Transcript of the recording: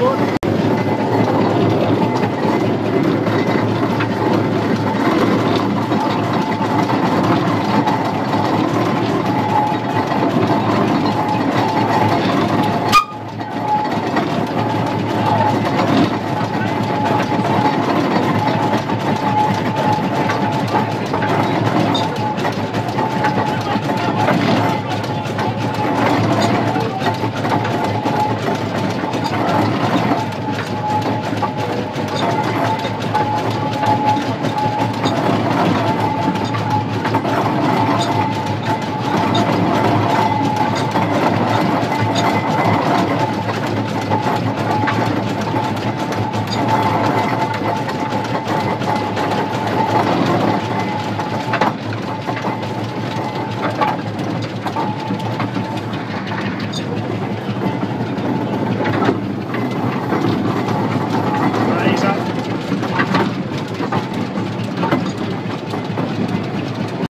работать.